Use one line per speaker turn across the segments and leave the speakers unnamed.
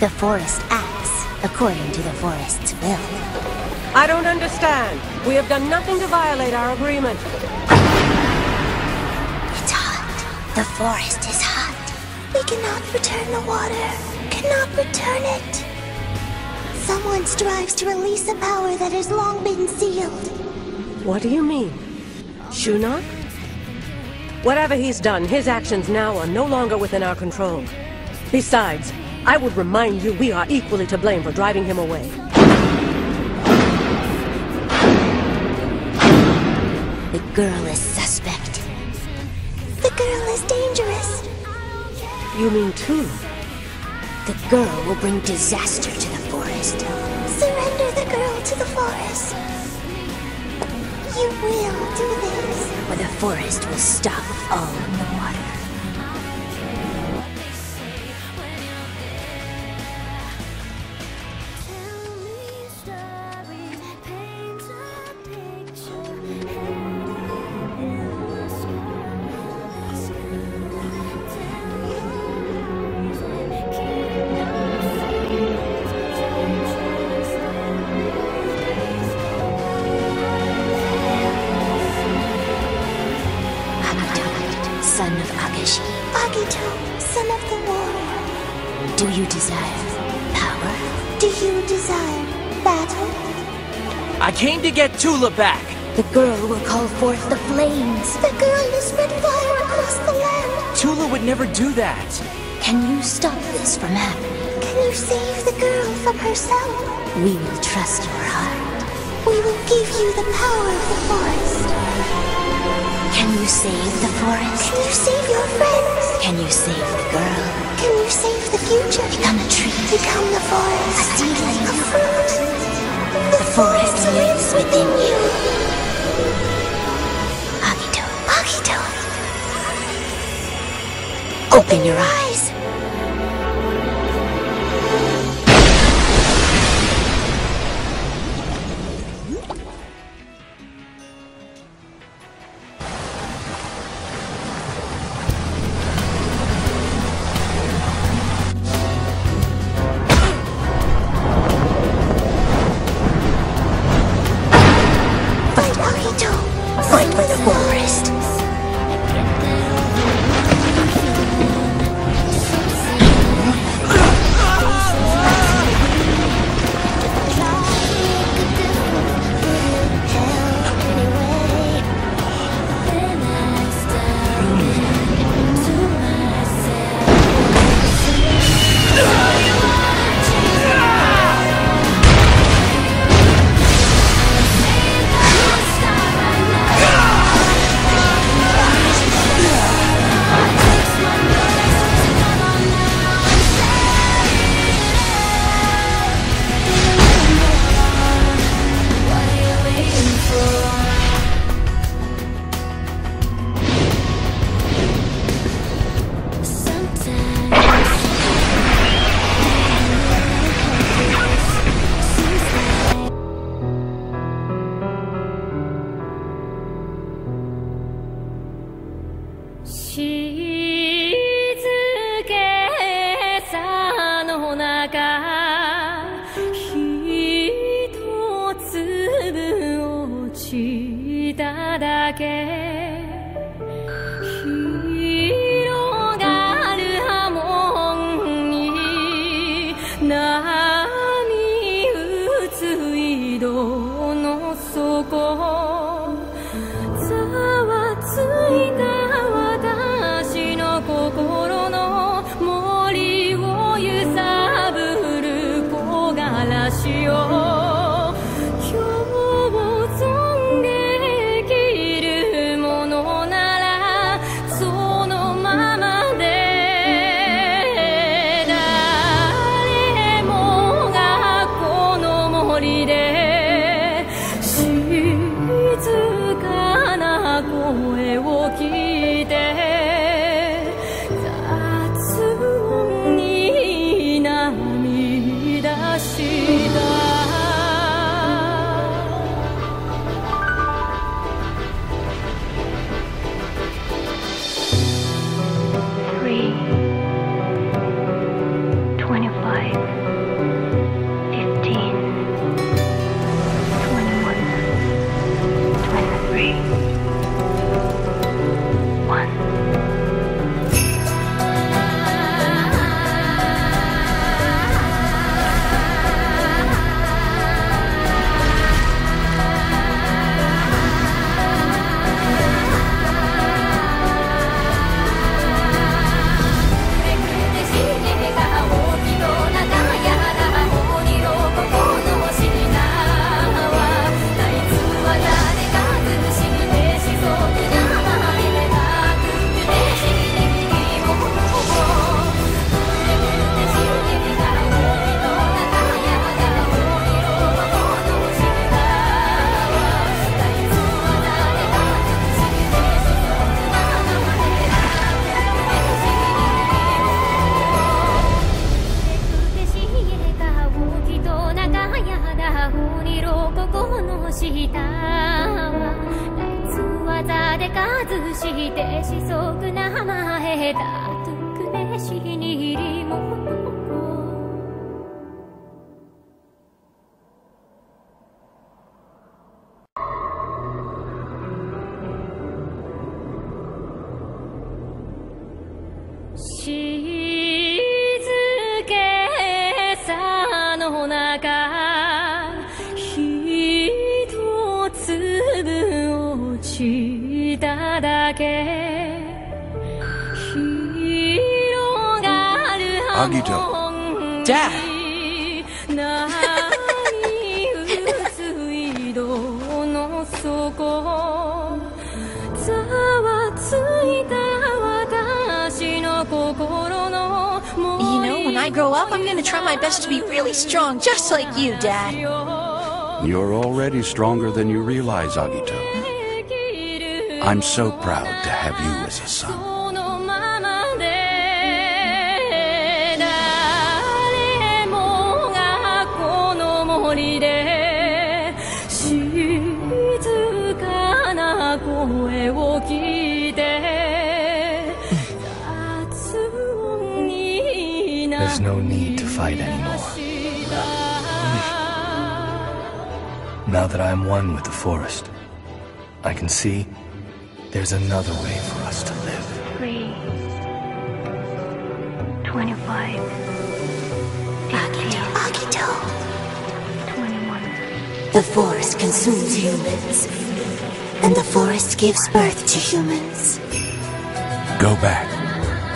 The forest acts according to the forest's will.
I don't understand. We have done nothing to violate our agreement.
It's hot. The forest is hot. We cannot return the water. Cannot return it. Someone strives to release a power that has long been sealed.
What do you mean? Shunok? Whatever he's done, his actions now are no longer within our control. Besides, I would remind you we are equally to blame for driving him away.
The girl is suspect. The girl is dangerous.
You mean Tula?
The girl will bring disaster to the forest. Surrender the girl to the forest. You will do this, or the forest will stop all
I came to get Tula back.
The girl will call forth the flames. The girl will spread fire across the land.
Tula would never do that.
Can you stop this from happening? Can you save the girl from herself? We will trust your heart. We will give you the power of the forest. Can you save the forest? Can you save your friends? Can you save the girl? Can you save the future? Become a tree. Become the forest. A seedling. Lives within you. Agito. Agito. Open your eyes. Fight Fight for the forest.
起。away. したナイツ技でずしてしそくなまへ。たとくねしにりも。Agito.
Dad!
You know, when I grow up, I'm gonna try my best to be really strong, just like you, Dad.
You're already stronger than you realize, Agito. I'm so proud to have you as a son.
There's no need to fight anymore. Now that I'm one with the forest, I can see there's another way for us to live.
Three, 25, 18, Agito. 21. The forest consumes humans. And the forest gives birth to humans.
Go back.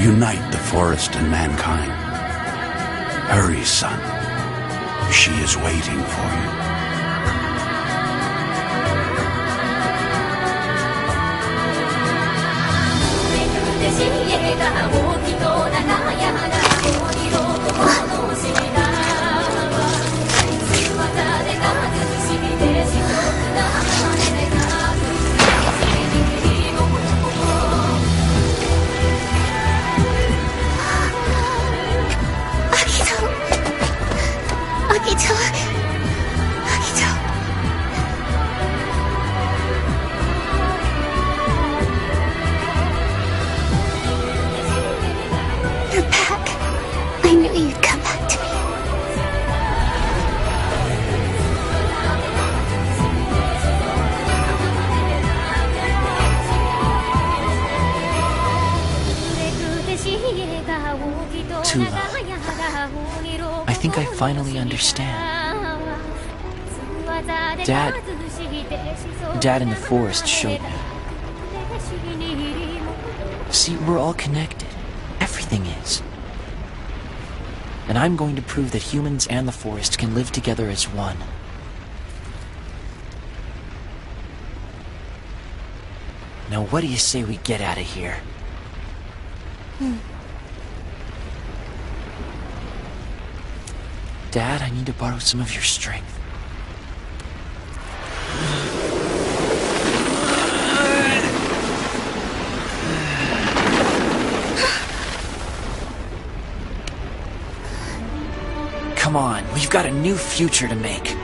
Unite the forest and mankind. Hurry, son. She is waiting for you.
I knew you'd come back to me.
I think I finally understand. Dad- Dad in the forest showed me. See, we're all connected. Everything is. And I'm going to prove that humans and the forest can live together as one. Now, what do you say we get out of here? Hmm. Dad, I need to borrow some of your strength. Come on, we've got a new future to make.